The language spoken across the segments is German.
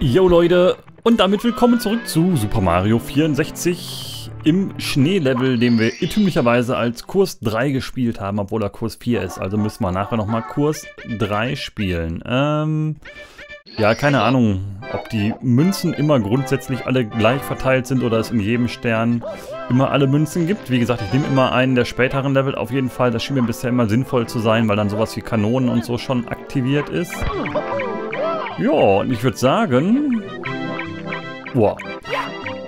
Yo Leute, und damit willkommen zurück zu Super Mario 64 im Schneelevel, den wir irrtümlicherweise als Kurs 3 gespielt haben, obwohl er Kurs 4 ist. Also müssen wir nachher nochmal Kurs 3 spielen. Ähm, ja, keine Ahnung, ob die Münzen immer grundsätzlich alle gleich verteilt sind oder es in jedem Stern immer alle Münzen gibt. Wie gesagt, ich nehme immer einen der späteren Level auf jeden Fall. Das schien mir bisher immer sinnvoll zu sein, weil dann sowas wie Kanonen und so schon aktiviert ist. Ja, und ich würde sagen... Boah.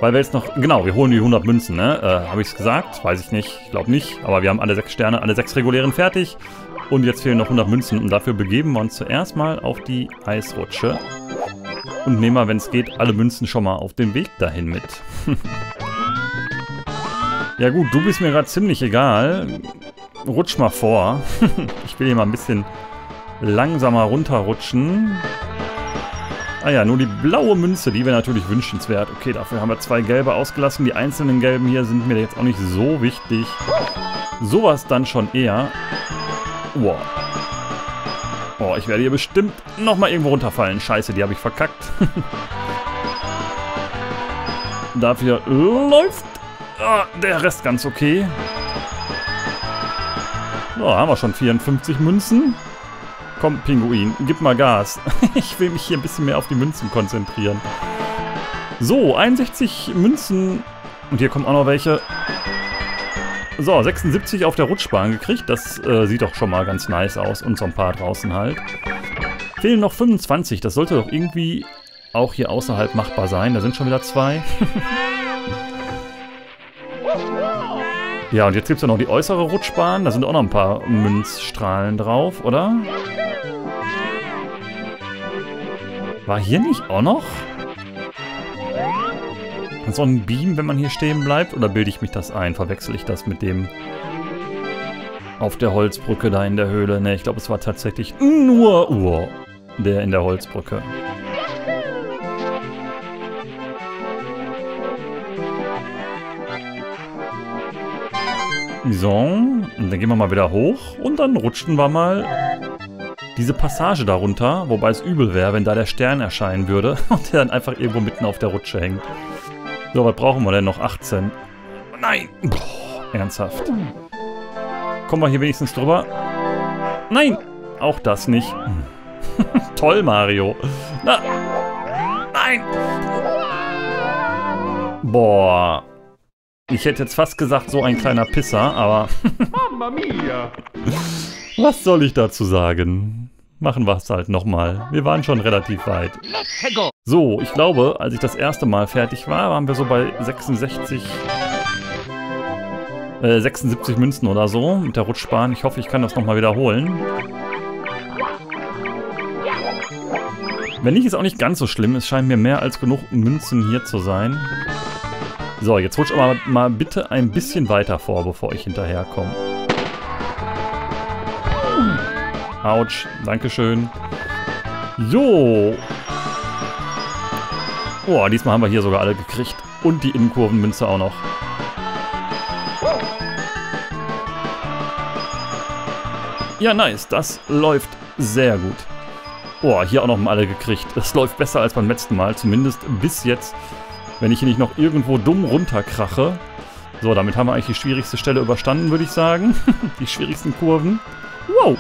Weil wir jetzt noch... Genau, wir holen die 100 Münzen, ne? Äh, Habe ich es gesagt? Weiß ich nicht. Ich glaube nicht. Aber wir haben alle sechs Sterne, alle sechs regulären fertig. Und jetzt fehlen noch 100 Münzen. Und dafür begeben wir uns zuerst mal auf die Eisrutsche. Und nehmen mal, wenn es geht, alle Münzen schon mal auf den Weg dahin mit. ja gut, du bist mir gerade ziemlich egal. Rutsch mal vor. ich will hier mal ein bisschen langsamer runterrutschen. Ah ja, nur die blaue Münze, die wäre natürlich wünschenswert. Okay, dafür haben wir zwei gelbe ausgelassen. Die einzelnen gelben hier sind mir jetzt auch nicht so wichtig. Sowas dann schon eher. Wow. Oh, ich werde hier bestimmt nochmal irgendwo runterfallen. Scheiße, die habe ich verkackt. Dafür läuft oh, der Rest ganz okay. So, haben wir schon 54 Münzen. Komm, Pinguin, gib mal Gas. ich will mich hier ein bisschen mehr auf die Münzen konzentrieren. So, 61 Münzen. Und hier kommen auch noch welche. So, 76 auf der Rutschbahn gekriegt. Das äh, sieht doch schon mal ganz nice aus. Und so ein paar draußen halt. Fehlen noch 25. Das sollte doch irgendwie auch hier außerhalb machbar sein. Da sind schon wieder zwei. ja, und jetzt gibt es ja noch die äußere Rutschbahn. Da sind auch noch ein paar Münzstrahlen drauf, oder? War hier nicht auch noch? So ein Beam, wenn man hier stehen bleibt? Oder bilde ich mich das ein? Verwechsel ich das mit dem auf der Holzbrücke da in der Höhle? Ne, ich glaube, es war tatsächlich nur Ur, der in der Holzbrücke. So, und dann gehen wir mal wieder hoch und dann rutschen wir mal diese Passage darunter, wobei es übel wäre, wenn da der Stern erscheinen würde und der dann einfach irgendwo mitten auf der Rutsche hängt. So, was brauchen wir denn noch? 18. Nein! Boah, ernsthaft. Kommen wir hier wenigstens drüber? Nein! Auch das nicht. Toll, Mario. Na! Nein! Boah. Ich hätte jetzt fast gesagt, so ein kleiner Pisser, aber... Mamma mia! Was soll ich dazu sagen? Machen wir es halt nochmal. Wir waren schon relativ weit. So, ich glaube, als ich das erste Mal fertig war, waren wir so bei 66... Äh, 76 Münzen oder so mit der Rutschbahn. Ich hoffe, ich kann das nochmal wiederholen. Wenn nicht, ist auch nicht ganz so schlimm. Es scheint mir mehr als genug Münzen hier zu sein. So, jetzt rutsch aber mal bitte ein bisschen weiter vor, bevor ich hinterherkomme. Autsch, Dankeschön. Jo. Oh, diesmal haben wir hier sogar alle gekriegt. Und die Innenkurvenmünze auch noch. Ja, nice. Das läuft sehr gut. Oh, hier auch noch mal alle gekriegt. Das läuft besser als beim letzten Mal. Zumindest bis jetzt. Wenn ich hier nicht noch irgendwo dumm runterkrache. So, damit haben wir eigentlich die schwierigste Stelle überstanden, würde ich sagen. die schwierigsten Kurven. Wow.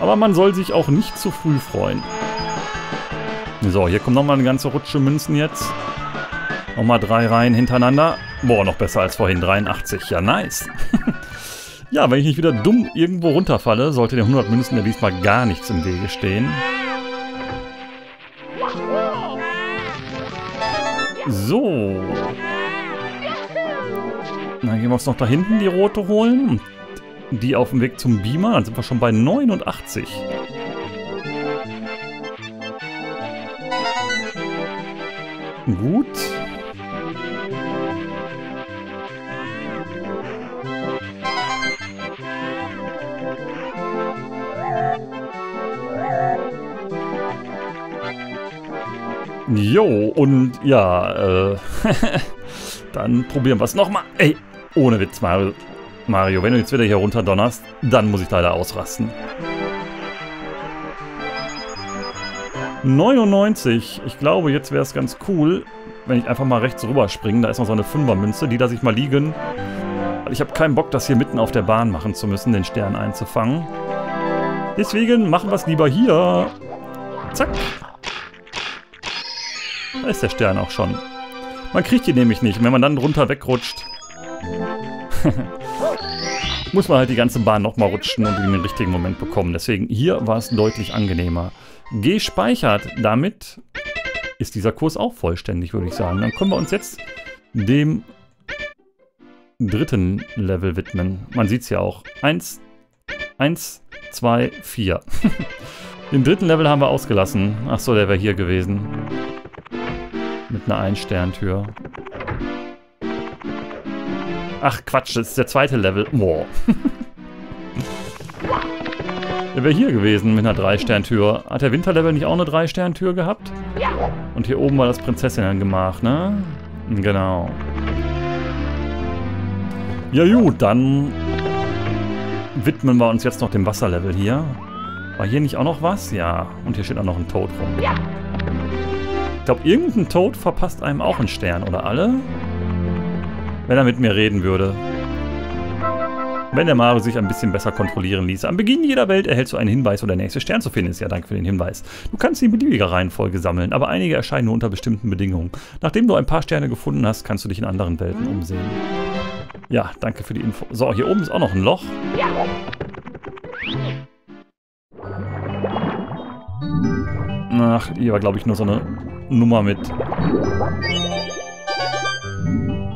Aber man soll sich auch nicht zu früh freuen. So, hier kommt nochmal eine ganze Rutsche Münzen jetzt. Nochmal drei Reihen hintereinander. Boah, noch besser als vorhin. 83. Ja, nice. ja, wenn ich nicht wieder dumm irgendwo runterfalle, sollte den 100 Münzen ja diesmal gar nichts im Wege stehen. So. Dann gehen wir uns noch da hinten die rote holen die auf dem Weg zum Beamer. Dann sind wir schon bei 89. Gut. Jo, und ja, äh, dann probieren wir es nochmal. Ey, ohne Witz, Mario. Mario, wenn du jetzt wieder hier runterdonnerst, dann muss ich leider ausrasten. 99. Ich glaube, jetzt wäre es ganz cool, wenn ich einfach mal rechts rüber springe. Da ist noch so eine Fünfermünze, die lasse ich mal liegen. Ich habe keinen Bock, das hier mitten auf der Bahn machen zu müssen, den Stern einzufangen. Deswegen machen wir es lieber hier. Zack. Da ist der Stern auch schon. Man kriegt ihn nämlich nicht. Wenn man dann drunter wegrutscht, muss man halt die ganze Bahn nochmal rutschen und in den richtigen Moment bekommen. Deswegen hier war es deutlich angenehmer. Gespeichert. Damit ist dieser Kurs auch vollständig, würde ich sagen. Dann können wir uns jetzt dem dritten Level widmen. Man sieht es ja auch. Eins, eins, zwei, vier. Den dritten Level haben wir ausgelassen. Achso, der wäre hier gewesen. Mit einer Ein-Stern-Tür. Ach Quatsch, das ist der zweite Level. Boah. der wäre hier gewesen mit einer Drei-Stern-Tür. Hat der Winterlevel nicht auch eine Drei-Stern-Tür gehabt? Und hier oben war das Prinzessinnen-Gemach, ne? Genau. Ja gut, dann widmen wir uns jetzt noch dem Wasserlevel hier. War hier nicht auch noch was? Ja. Und hier steht auch noch ein Toad rum. Ich glaube, irgendein Toad verpasst einem auch einen Stern, oder alle? Wenn er mit mir reden würde. Wenn der Mario sich ein bisschen besser kontrollieren ließe. Am Beginn jeder Welt erhältst du einen Hinweis, wo der nächste Stern zu finden ist. Ja, danke für den Hinweis. Du kannst sie in beliebiger Reihenfolge sammeln, aber einige erscheinen nur unter bestimmten Bedingungen. Nachdem du ein paar Sterne gefunden hast, kannst du dich in anderen Welten umsehen. Ja, danke für die Info. So, hier oben ist auch noch ein Loch. Ach, hier war, glaube ich, nur so eine Nummer mit...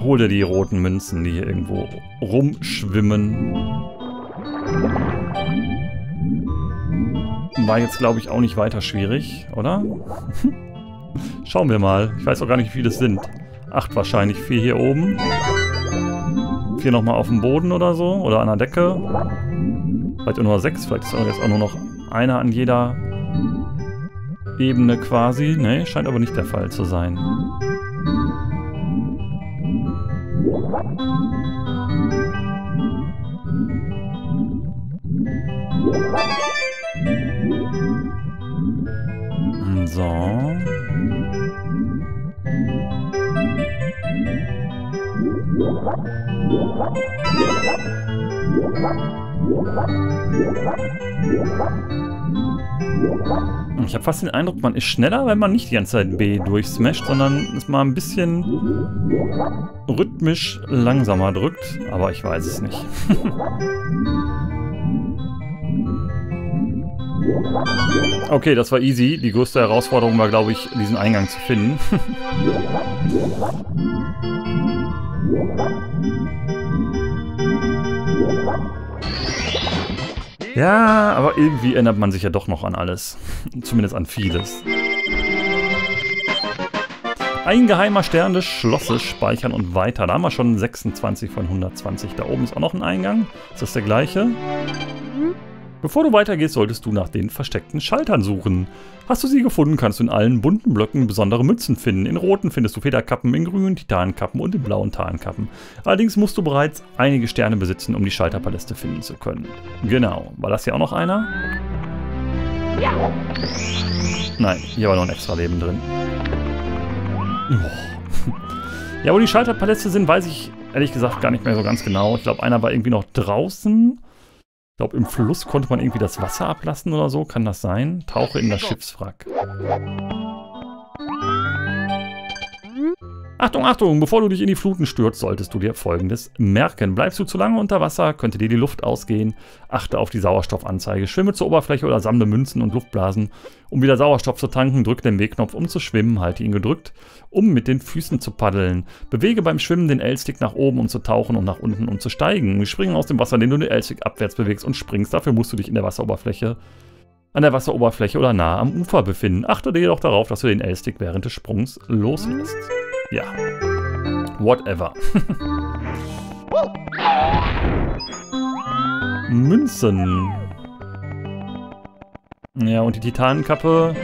Hol dir die roten Münzen, die hier irgendwo rumschwimmen. War jetzt, glaube ich, auch nicht weiter schwierig, oder? Schauen wir mal. Ich weiß auch gar nicht, wie viele es sind. Acht wahrscheinlich. Vier hier oben. Vier nochmal auf dem Boden oder so. Oder an der Decke. Vielleicht auch nur sechs. Vielleicht ist jetzt auch nur noch einer an jeder Ebene quasi. Ne, scheint aber nicht der Fall zu sein. So. Ich habe fast den Eindruck, man ist schneller, wenn man nicht die ganze Zeit B durchsmasht, sondern es mal ein bisschen rhythmisch langsamer drückt. Aber ich weiß es nicht. okay, das war easy. Die größte Herausforderung war, glaube ich, diesen Eingang zu finden. Ja, aber irgendwie ändert man sich ja doch noch an alles. Zumindest an vieles. Ein geheimer Stern des Schlosses speichern und weiter. Da haben wir schon 26 von 120. Da oben ist auch noch ein Eingang. Ist das der gleiche? Bevor du weitergehst, solltest du nach den versteckten Schaltern suchen. Hast du sie gefunden, kannst du in allen bunten Blöcken besondere Mützen finden. In roten findest du Federkappen, in grünen Titankappen und in blauen Tarnkappen. Allerdings musst du bereits einige Sterne besitzen, um die Schalterpaläste finden zu können. Genau. War das hier auch noch einer? Nein, hier war noch ein extra Leben drin. Oh. Ja, wo die Schalterpaläste sind, weiß ich ehrlich gesagt gar nicht mehr so ganz genau. Ich glaube, einer war irgendwie noch draußen glaube, im Fluss konnte man irgendwie das Wasser ablassen oder so. Kann das sein? Tauche in das Schiffswrack. Achtung, Achtung, bevor du dich in die Fluten stürzt, solltest du dir folgendes merken. Bleibst du zu lange unter Wasser, könnte dir die Luft ausgehen. Achte auf die Sauerstoffanzeige. Schwimme zur Oberfläche oder sammle Münzen und Luftblasen. Um wieder Sauerstoff zu tanken, drück den W-Knopf, um zu schwimmen. Halte ihn gedrückt, um mit den Füßen zu paddeln. Bewege beim Schwimmen den L-Stick nach oben, um zu tauchen und nach unten, um zu steigen. Springe aus dem Wasser, indem du den L-Stick abwärts bewegst und springst. Dafür musst du dich in der Wasseroberfläche an der Wasseroberfläche oder nah am Ufer befinden. Achte jedoch darauf, dass du den L-Stick während des Sprungs loslässt. Ja. Whatever. Münzen. Ja, und die Titanenkappe.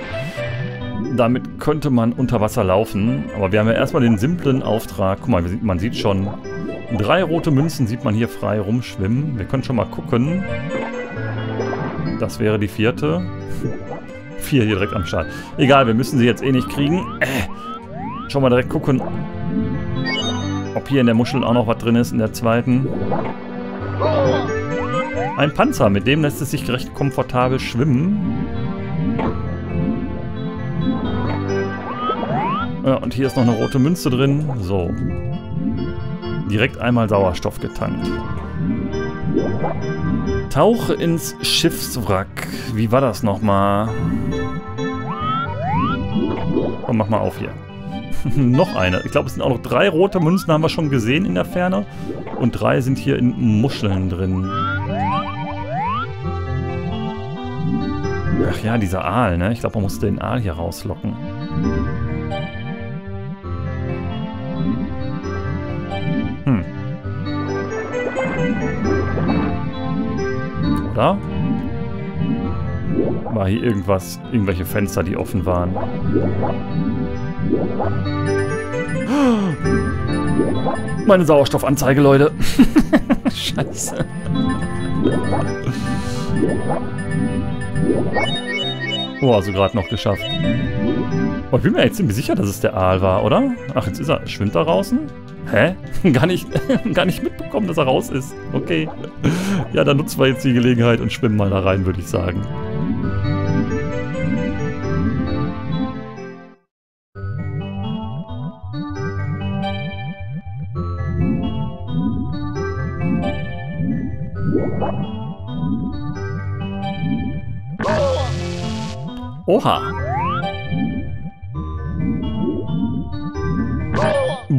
Damit könnte man unter Wasser laufen. Aber wir haben ja erstmal den simplen Auftrag. Guck mal, man sieht schon, drei rote Münzen sieht man hier frei rumschwimmen. Wir können schon mal gucken. Das wäre die vierte. vier hier direkt am Start. Egal, wir müssen sie jetzt eh nicht kriegen. Äh, schon mal direkt gucken, ob hier in der Muschel auch noch was drin ist, in der zweiten. Ein Panzer, mit dem lässt es sich recht komfortabel schwimmen. Ja, und hier ist noch eine rote Münze drin. So. Direkt einmal Sauerstoff getankt. Tauche ins Schiffswrack. Wie war das nochmal? Und mach mal auf hier. noch eine. Ich glaube, es sind auch noch drei rote Münzen, haben wir schon gesehen in der Ferne. Und drei sind hier in Muscheln drin. Ach ja, dieser Aal, ne? Ich glaube, man musste den Aal hier rauslocken. Oder? War hier irgendwas, irgendwelche Fenster, die offen waren? Meine Sauerstoffanzeige, Leute. Scheiße. Oh, also gerade noch geschafft. Oh, ich bin mir jetzt ziemlich sicher, dass es der Aal war, oder? Ach, jetzt ist er. Schwimmt er draußen? Hä? Gar nicht, gar nicht mitbekommen, dass er raus ist. Okay. Ja, dann nutzen wir jetzt die Gelegenheit und schwimmen mal da rein, würde ich sagen. Oha.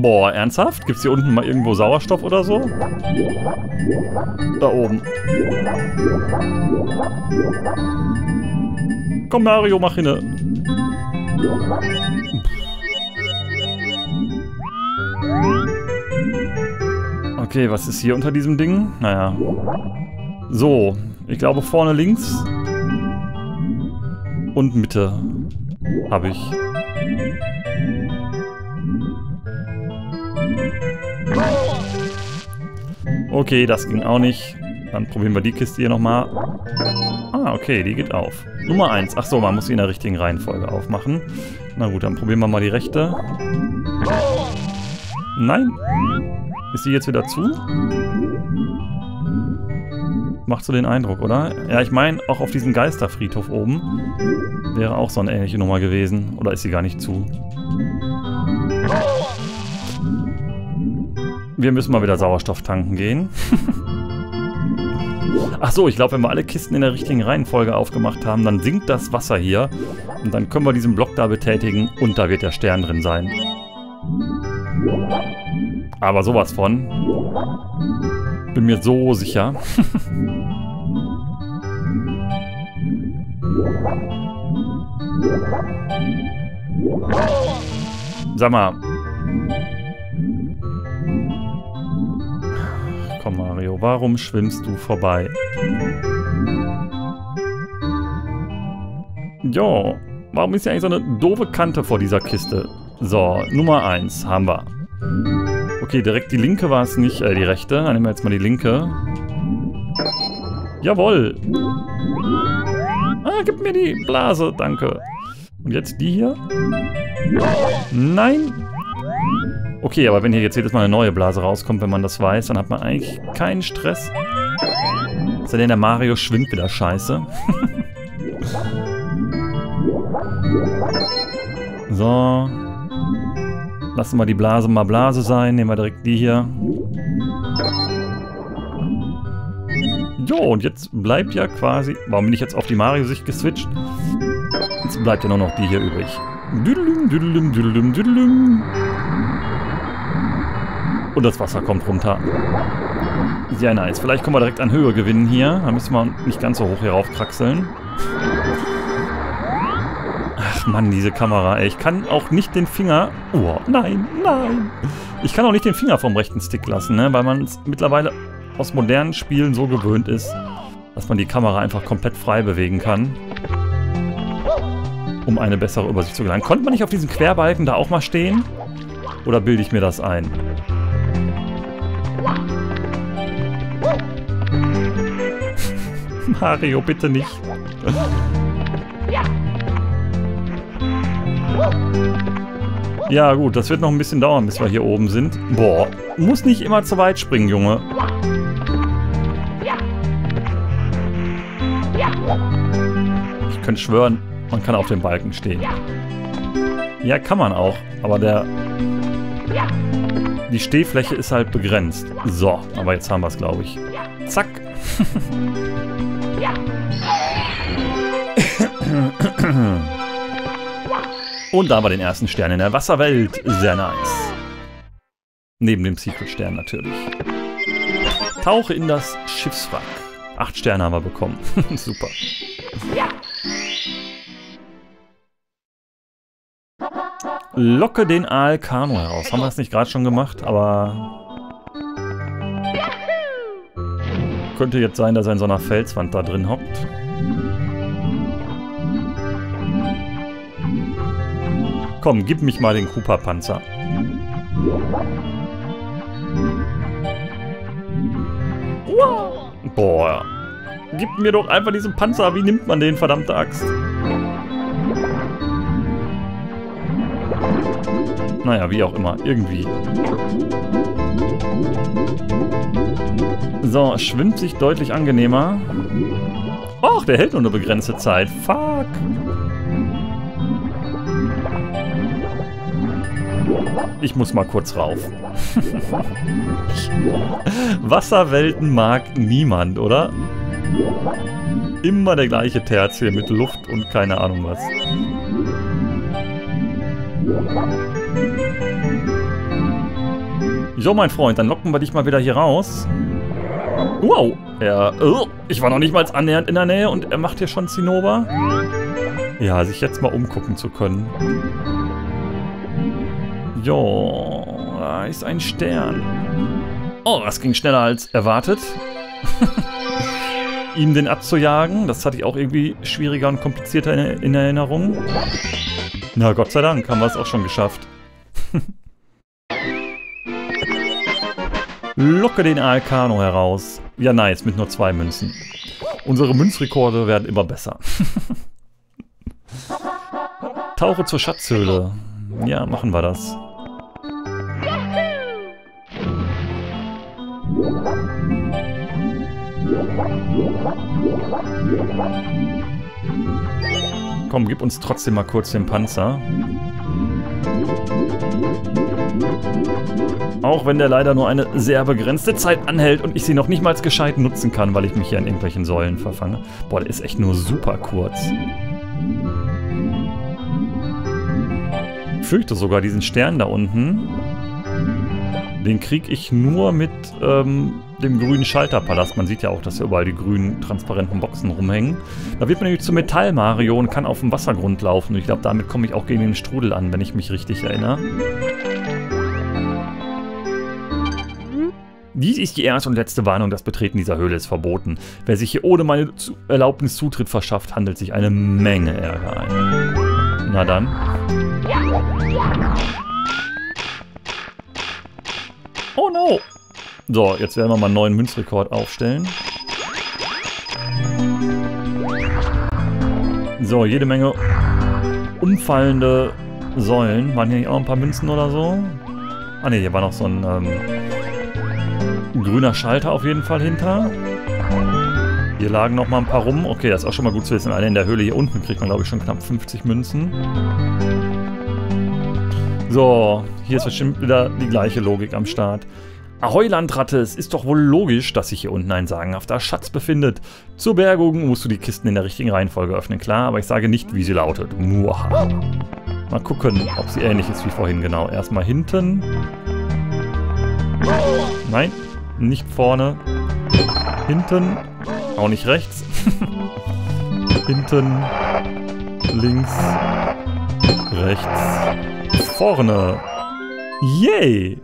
Boah, ernsthaft? Gibt's hier unten mal irgendwo Sauerstoff oder so? Da oben. Komm, Mario, mach hinne. Okay, was ist hier unter diesem Ding? Naja. So, ich glaube vorne links und Mitte habe ich. Okay, das ging auch nicht. Dann probieren wir die Kiste hier nochmal. Ah, okay, die geht auf. Nummer 1. Achso, man muss sie in der richtigen Reihenfolge aufmachen. Na gut, dann probieren wir mal die rechte. Nein. Ist sie jetzt wieder zu? Macht so den Eindruck, oder? Ja, ich meine, auch auf diesem Geisterfriedhof oben wäre auch so eine ähnliche Nummer gewesen. Oder ist sie gar nicht zu? Wir müssen mal wieder Sauerstoff tanken gehen. Ach so, ich glaube, wenn wir alle Kisten in der richtigen Reihenfolge aufgemacht haben, dann sinkt das Wasser hier. Und dann können wir diesen Block da betätigen und da wird der Stern drin sein. Aber sowas von. Bin mir so sicher. Sag mal. Warum schwimmst du vorbei? Jo, warum ist hier eigentlich so eine doofe Kante vor dieser Kiste? So, Nummer 1 haben wir. Okay, direkt die linke war es nicht, äh, die rechte. Dann nehmen wir jetzt mal die linke. Jawohl. Ah, gib mir die Blase, danke. Und jetzt die hier? Nein. Okay, aber wenn hier jetzt jedes Mal eine neue Blase rauskommt, wenn man das weiß, dann hat man eigentlich keinen Stress. Sei denn, der Mario schwimmt wieder scheiße. so. Lassen wir die Blase mal Blase sein. Nehmen wir direkt die hier. Jo, und jetzt bleibt ja quasi... Warum bin ich jetzt auf die Mario-Sicht geswitcht? Jetzt bleibt ja nur noch die hier übrig. Düdelüm, düdelüm, düdelüm, düdelüm. Und das Wasser kommt runter. Sehr nice. Vielleicht können wir direkt an Höhe gewinnen hier. Da müssen wir nicht ganz so hoch hier raufkraxeln. Ach Mann, diese Kamera, ey. Ich kann auch nicht den Finger... Oh, nein, nein. Ich kann auch nicht den Finger vom rechten Stick lassen, ne? Weil man es mittlerweile aus modernen Spielen so gewöhnt ist, dass man die Kamera einfach komplett frei bewegen kann. Um eine bessere Übersicht zu gelangen. Konnte man nicht auf diesen Querbalken da auch mal stehen? Oder bilde ich mir das ein? Mario, bitte nicht. Ja gut, das wird noch ein bisschen dauern, bis wir hier oben sind. Boah, muss nicht immer zu weit springen, Junge. Ich könnte schwören, man kann auf dem Balken stehen. Ja, kann man auch, aber der... Die Stehfläche ist halt begrenzt. So, aber jetzt haben wir es, glaube ich. Zack. Und da haben wir den ersten Stern in der Wasserwelt. Sehr nice. Neben dem Secret-Stern natürlich. Tauche in das Schiffswrack. Acht Sterne haben wir bekommen. Super. Locke den Aal Kano heraus. Haben wir das nicht gerade schon gemacht, aber... Könnte jetzt sein, dass er in so einer Felswand da drin hockt. Komm, gib mich mal den Cooper-Panzer. Boah. Gib mir doch einfach diesen Panzer. Wie nimmt man den, verdammte Axt? Naja, wie auch immer. Irgendwie. So, schwimmt sich deutlich angenehmer. Och, der hält nur eine begrenzte Zeit. Fuck. Ich muss mal kurz rauf. Wasserwelten mag niemand, oder? Immer der gleiche Terz hier mit Luft und keine Ahnung was. So, mein Freund, dann locken wir dich mal wieder hier raus. Wow, er... Oh, ich war noch nicht mal annähernd in der Nähe und er macht hier schon Zinnober. Ja, sich jetzt mal umgucken zu können. Jo, da ist ein Stern. Oh, das ging schneller als erwartet. Ihm den abzujagen, das hatte ich auch irgendwie schwieriger und komplizierter in, in Erinnerung. Na, Gott sei Dank haben wir es auch schon geschafft. Locke den Alcano heraus. Ja, nice, mit nur zwei Münzen. Unsere Münzrekorde werden immer besser. Tauche zur Schatzhöhle. Ja, machen wir das. Komm, gib uns trotzdem mal kurz den Panzer. Auch wenn der leider nur eine sehr begrenzte Zeit anhält und ich sie noch nicht mal gescheit nutzen kann, weil ich mich hier an irgendwelchen Säulen verfange. Boah, der ist echt nur super kurz. Ich fürchte sogar diesen Stern da unten. Den kriege ich nur mit ähm, dem grünen Schalterpalast. Man sieht ja auch, dass hier überall die grünen transparenten Boxen rumhängen. Da wird man nämlich zu Metall Mario und kann auf dem Wassergrund laufen. Und ich glaube, damit komme ich auch gegen den Strudel an, wenn ich mich richtig erinnere. Dies ist die erste und letzte Warnung, das Betreten dieser Höhle ist verboten. Wer sich hier ohne meine Erlaubnis Zutritt verschafft, handelt sich eine Menge Ärger ein. Na dann. Oh no! So, jetzt werden wir mal einen neuen Münzrekord aufstellen. So, jede Menge umfallende Säulen. Waren hier nicht auch ein paar Münzen oder so? Ah ne, hier war noch so ein ähm, grüner Schalter auf jeden Fall hinter. Hier lagen noch mal ein paar rum. Okay, das ist auch schon mal gut zu wissen. Alle in der Höhle hier unten kriegt man, glaube ich, schon knapp 50 Münzen. So, hier ist bestimmt wieder die gleiche Logik am Start. Ahoi Landratte, es ist doch wohl logisch, dass sich hier unten ein sagenhafter Schatz befindet. Zur Bergung musst du die Kisten in der richtigen Reihenfolge öffnen, klar, aber ich sage nicht, wie sie lautet. Muaha. Mal gucken, ob sie ähnlich ist wie vorhin, genau. Erstmal hinten. Nein, nicht vorne. Hinten, auch nicht rechts. hinten, links, rechts, vorne. Yay!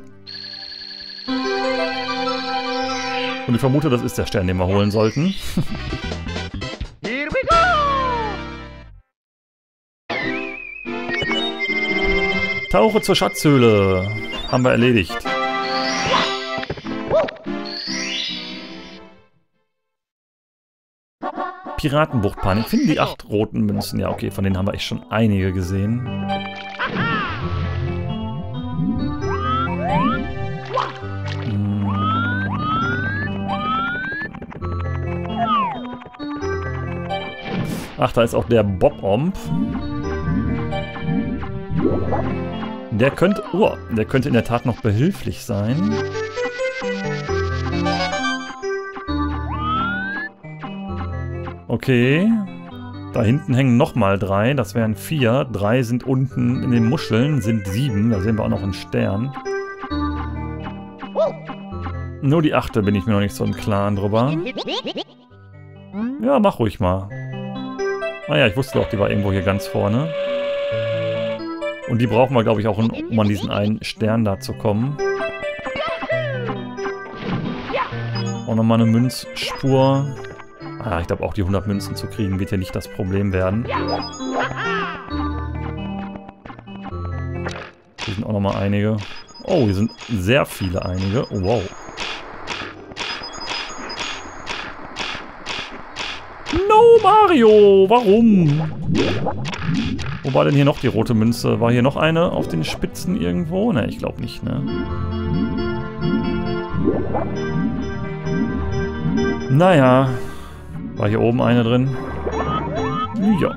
Und ich vermute, das ist der Stern, den wir holen sollten. Tauche zur Schatzhöhle. Haben wir erledigt. Piratenbuchpanik. Finden die acht roten Münzen. Ja, okay, von denen haben wir echt schon einige gesehen. Ach, da ist auch der Bob-Omp. Der könnte... Oh, der könnte in der Tat noch behilflich sein. Okay. Da hinten hängen nochmal drei. Das wären vier. Drei sind unten in den Muscheln, sind sieben. Da sehen wir auch noch einen Stern. Nur die achte bin ich mir noch nicht so im Klaren drüber. Ja, mach ruhig mal. Ah ja, ich wusste doch, die war irgendwo hier ganz vorne. Und die brauchen wir, glaube ich, auch, um an diesen einen Stern da zu kommen. Auch nochmal eine Münzspur. Ah, ich glaube auch die 100 Münzen zu kriegen wird ja nicht das Problem werden. Hier sind auch nochmal einige. Oh, hier sind sehr viele einige. Wow. No, Mario! Warum? Wo war denn hier noch die rote Münze? War hier noch eine auf den Spitzen irgendwo? Ne, ich glaube nicht, ne? Naja. War hier oben eine drin? Ja.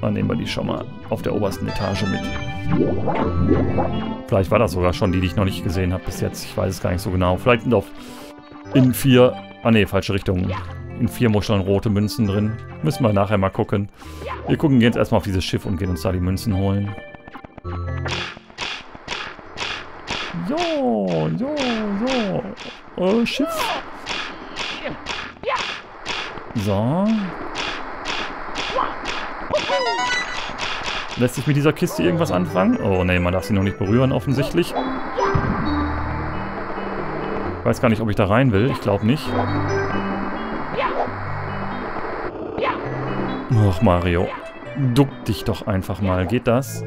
Dann nehmen wir die schon mal auf der obersten Etage mit. Vielleicht war das sogar schon die, die ich noch nicht gesehen habe bis jetzt. Ich weiß es gar nicht so genau. Vielleicht sind auf in vier... Ah ne, falsche Richtung in vier Muscheln rote Münzen drin. Müssen wir nachher mal gucken. Wir gucken jetzt erstmal auf dieses Schiff und gehen uns da die Münzen holen. So, so, so. Äh, Schiff. So. Lässt sich mit dieser Kiste irgendwas anfangen? Oh ne, man darf sie noch nicht berühren offensichtlich. Ich weiß gar nicht, ob ich da rein will. Ich glaube nicht. Och, Mario. Duck dich doch einfach mal. Geht das?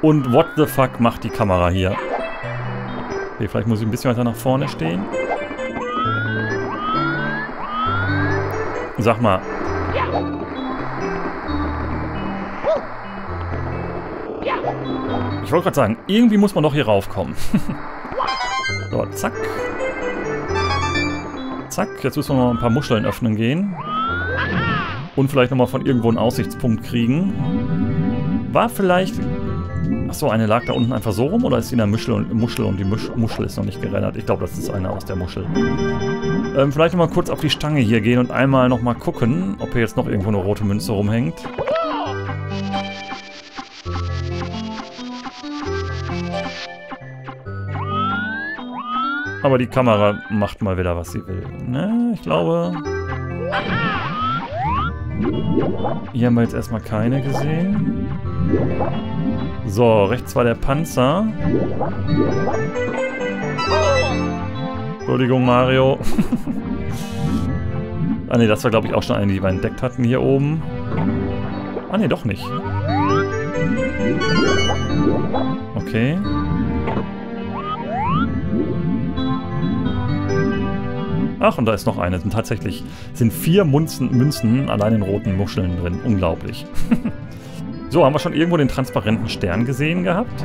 Und what the fuck macht die Kamera hier? Okay, vielleicht muss ich ein bisschen weiter nach vorne stehen. Sag mal. Ich wollte gerade sagen, irgendwie muss man doch hier raufkommen. so, zack. Zack, jetzt müssen wir mal ein paar Muscheln öffnen gehen. Und vielleicht nochmal von irgendwo einen Aussichtspunkt kriegen. War vielleicht... Achso, eine lag da unten einfach so rum oder ist sie in der Muschel und, Muschel und die Musch, Muschel ist noch nicht gerendert? Ich glaube, das ist eine aus der Muschel. Ähm, vielleicht nochmal kurz auf die Stange hier gehen und einmal nochmal gucken, ob hier jetzt noch irgendwo eine rote Münze rumhängt. Aber die Kamera macht mal wieder, was sie will. Ne, ich glaube... Hier haben wir jetzt erstmal keine gesehen. So, rechts war der Panzer. Entschuldigung, Mario. ah ne, das war glaube ich auch schon eine, die wir entdeckt hatten hier oben. Ah ne, doch nicht. Okay. Ach, und da ist noch eine. Sind tatsächlich sind vier Münzen, Münzen allein in roten Muscheln drin. Unglaublich. so, haben wir schon irgendwo den transparenten Stern gesehen gehabt?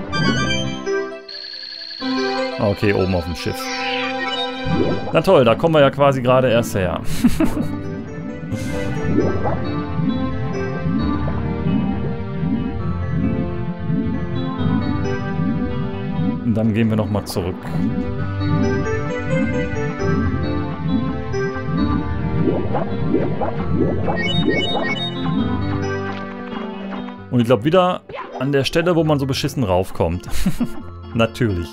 Okay, oben auf dem Schiff. Na toll, da kommen wir ja quasi gerade erst her. Und dann gehen wir nochmal zurück. Und ich glaube wieder an der Stelle, wo man so beschissen raufkommt. Natürlich.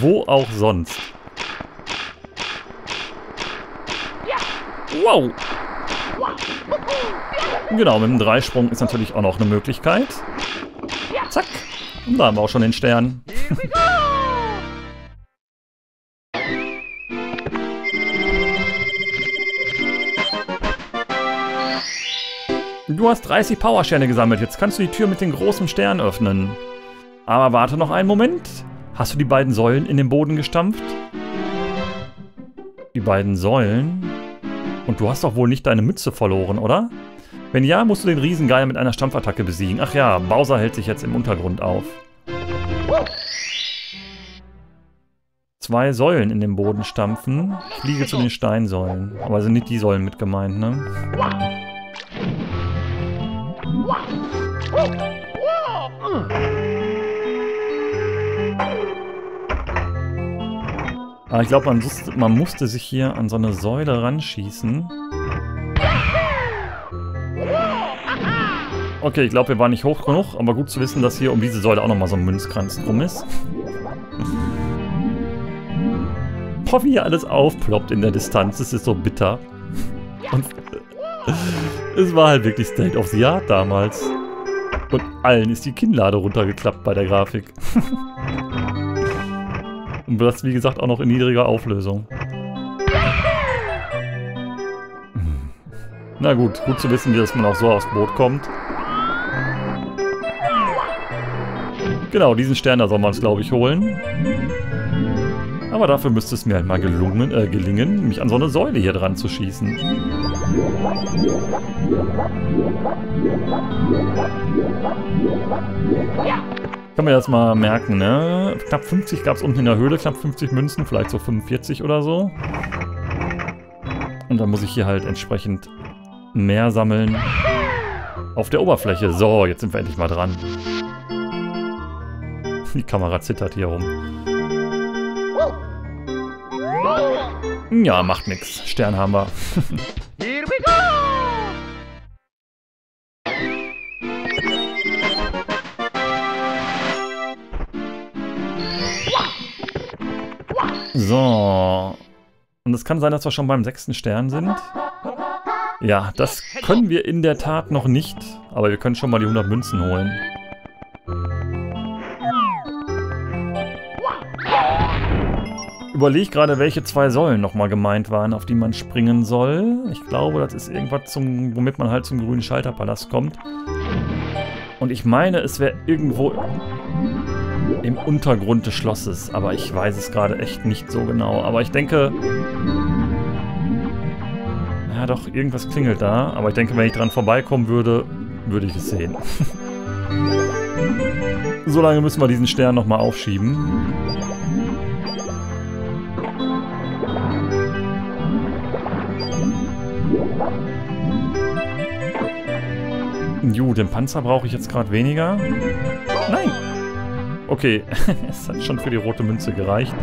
Wo auch sonst. Wow. Genau, mit dem Dreisprung ist natürlich auch noch eine Möglichkeit. Zack. Und da haben wir auch schon den Stern. Du hast 30 Powersterne gesammelt. Jetzt kannst du die Tür mit den großen Sternen öffnen. Aber warte noch einen Moment. Hast du die beiden Säulen in den Boden gestampft? Die beiden Säulen? Und du hast doch wohl nicht deine Mütze verloren, oder? Wenn ja, musst du den Riesengeier mit einer Stampfattacke besiegen. Ach ja, Bowser hält sich jetzt im Untergrund auf. zwei Säulen in den Boden stampfen. Fliege zu den Steinsäulen. Aber sind nicht die Säulen mit gemeint, ne? Aber ich glaube, man, man, musste sich hier an so eine Säule ranschießen. Okay, ich glaube, wir waren nicht hoch genug, aber gut zu wissen, dass hier um diese Säule auch nochmal so ein Münzkranz drum ist. Boah, wie hier alles aufploppt in der Distanz, das ist so bitter. Und es war halt wirklich State of the Art damals. Und allen ist die Kinnlade runtergeklappt bei der Grafik. Und das, wie gesagt, auch noch in niedriger Auflösung. Na gut, gut zu wissen, wie dass man auch so aufs Boot kommt. Genau, diesen Stern da soll man es, glaube ich, holen. Aber dafür müsste es mir halt mal gelungen, äh, gelingen, mich an so eine Säule hier dran zu schießen. Kann man das mal merken, ne? Knapp 50 gab es unten in der Höhle, knapp 50 Münzen, vielleicht so 45 oder so. Und dann muss ich hier halt entsprechend mehr sammeln auf der Oberfläche. So, jetzt sind wir endlich mal dran. Die Kamera zittert hier rum. Ja, macht nix. Stern haben wir. So. Und es kann sein, dass wir schon beim sechsten Stern sind. Ja, das können wir in der Tat noch nicht. Aber wir können schon mal die 100 Münzen holen. überlege gerade, welche zwei Säulen nochmal gemeint waren, auf die man springen soll. Ich glaube, das ist irgendwas, zum, womit man halt zum grünen Schalterpalast kommt. Und ich meine, es wäre irgendwo im Untergrund des Schlosses. Aber ich weiß es gerade echt nicht so genau. Aber ich denke... Ja doch, irgendwas klingelt da. Aber ich denke, wenn ich dran vorbeikommen würde, würde ich es sehen. Solange müssen wir diesen Stern nochmal aufschieben. Ju, den Panzer brauche ich jetzt gerade weniger. Okay, es hat schon für die rote Münze gereicht.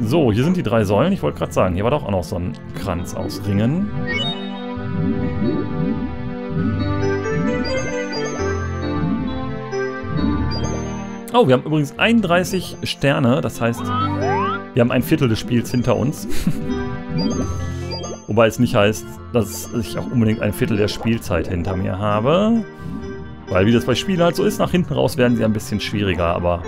So, hier sind die drei Säulen. Ich wollte gerade sagen, hier war doch auch noch so ein Kranz aus Ringen. Oh, wir haben übrigens 31 Sterne. Das heißt, wir haben ein Viertel des Spiels hinter uns. Wobei es nicht heißt, dass ich auch unbedingt ein Viertel der Spielzeit hinter mir habe. Weil wie das bei Spielen halt so ist, nach hinten raus werden sie ein bisschen schwieriger, aber...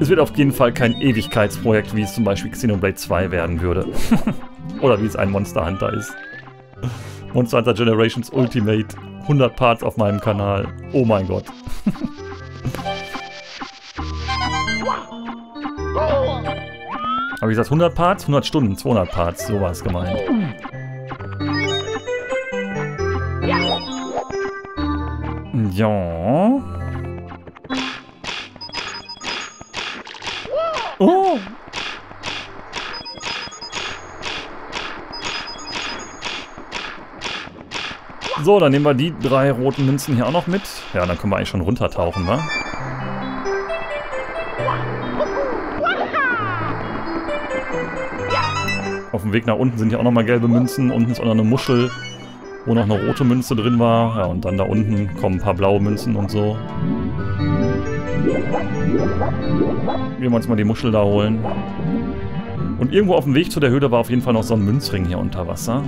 Es wird auf jeden Fall kein Ewigkeitsprojekt, wie es zum Beispiel Xenoblade 2 werden würde. Oder wie es ein Monster Hunter ist. Monster Hunter Generations Ultimate. 100 Parts auf meinem Kanal. Oh mein Gott. Habe ich gesagt 100 Parts? 100 Stunden, 200 Parts, so war es gemeint. Ja. Oh! So, dann nehmen wir die drei roten Münzen hier auch noch mit. Ja, dann können wir eigentlich schon runtertauchen, wa? Auf dem Weg nach unten sind hier auch nochmal gelbe Münzen. Unten ist auch noch eine Muschel, wo noch eine rote Münze drin war. Ja, und dann da unten kommen ein paar blaue Münzen und so. Wir uns mal die Muschel da holen. Und irgendwo auf dem Weg zu der Höhle war auf jeden Fall noch so ein Münzring hier unter Wasser.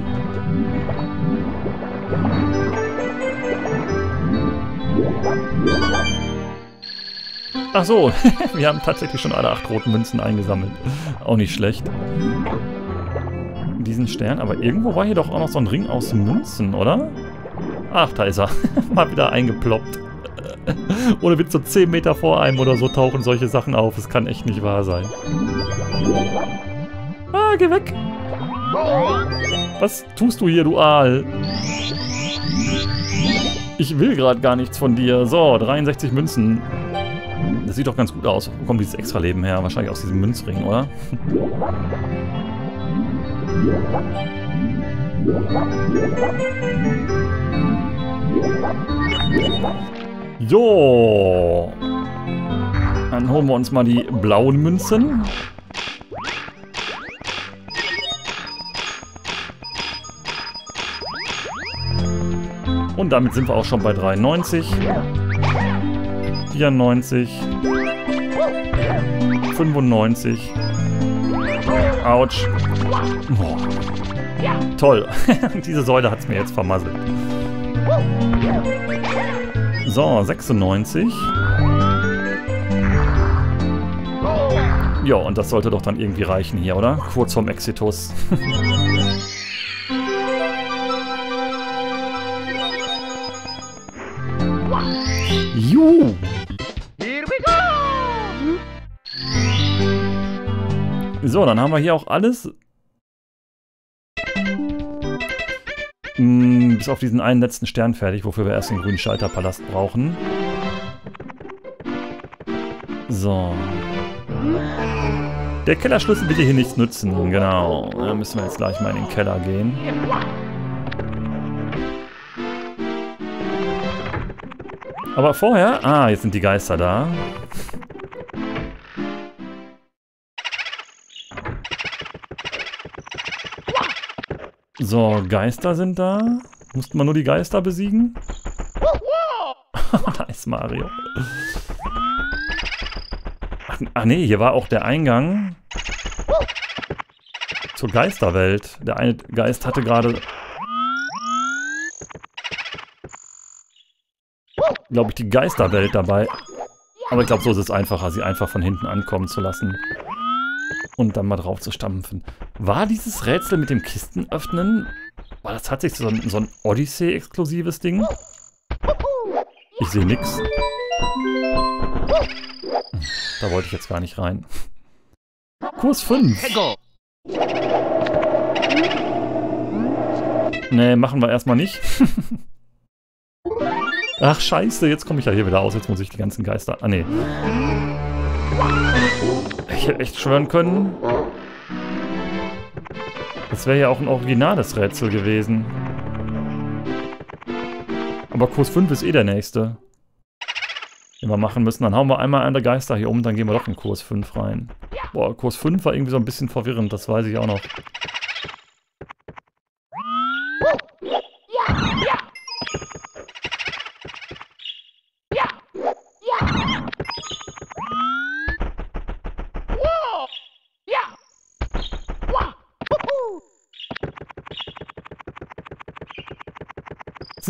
Ach so, wir haben tatsächlich schon alle acht roten Münzen eingesammelt. Auch nicht schlecht diesen Stern. Aber irgendwo war hier doch auch noch so ein Ring aus Münzen, oder? Ach, da ist er. Mal wieder eingeploppt. Ohne Witz, so 10 Meter vor einem oder so tauchen solche Sachen auf. Es kann echt nicht wahr sein. Ah, geh weg. Was tust du hier, du Aal? Ich will gerade gar nichts von dir. So, 63 Münzen. Das sieht doch ganz gut aus. Wo kommt dieses extra Leben her? Wahrscheinlich aus diesem Münzring, oder? Jo. Dann holen wir uns mal die blauen Münzen. Und damit sind wir auch schon bei 93. 94. 95. Autsch. Oh. Toll. Diese Säule hat es mir jetzt vermasselt. So, 96. Ja, und das sollte doch dann irgendwie reichen hier, oder? Kurz vorm Exitus. So, dann haben wir hier auch alles. Hm, bis auf diesen einen letzten Stern fertig, wofür wir erst den grünen Schalterpalast brauchen. So. Der Kellerschlüssel wird hier nichts nützen, genau. Da müssen wir jetzt gleich mal in den Keller gehen. Aber vorher... Ah, jetzt sind die Geister da. So, Geister sind da. Mussten wir nur die Geister besiegen? ist Mario. Ach, ach nee, hier war auch der Eingang zur Geisterwelt. Der eine Geist hatte gerade glaube ich, die Geisterwelt dabei. Aber ich glaube, so ist es einfacher, sie einfach von hinten ankommen zu lassen. Und dann mal drauf zu stampfen. War dieses Rätsel mit dem Kistenöffnen, war das tatsächlich so ein, so ein Odyssey-exklusives Ding? Ich sehe nichts. Da wollte ich jetzt gar nicht rein. Kurs 5. Nee, machen wir erstmal nicht. Ach, scheiße, jetzt komme ich ja hier wieder aus. Jetzt muss ich die ganzen Geister... Ah, nee. Ich hätte echt schwören können. Das wäre ja auch ein originales Rätsel gewesen. Aber Kurs 5 ist eh der nächste. Den wir machen müssen. Dann hauen wir einmal einen der Geister hier um, dann gehen wir doch in Kurs 5 rein. Boah, Kurs 5 war irgendwie so ein bisschen verwirrend, das weiß ich auch noch.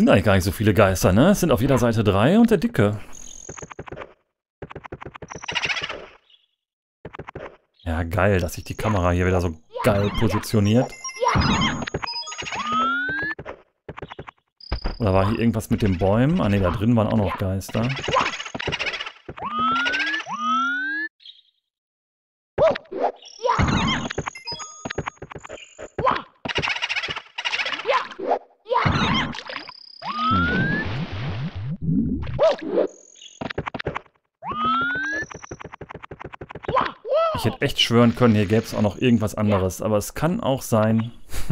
sind eigentlich gar nicht so viele Geister, ne? Es sind auf jeder Seite drei und der Dicke. Ja, geil, dass sich die Kamera hier wieder so geil positioniert. Oder war hier irgendwas mit den Bäumen? Ah ne, da drin waren auch noch Geister. Schwören können, hier gäbe es auch noch irgendwas anderes. Aber es kann auch sein,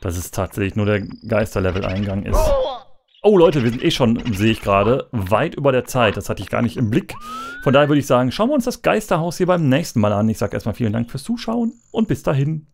dass es tatsächlich nur der Geisterlevel-Eingang ist. Oh Leute, wir sind eh schon, sehe ich gerade, weit über der Zeit. Das hatte ich gar nicht im Blick. Von daher würde ich sagen, schauen wir uns das Geisterhaus hier beim nächsten Mal an. Ich sage erstmal vielen Dank fürs Zuschauen und bis dahin.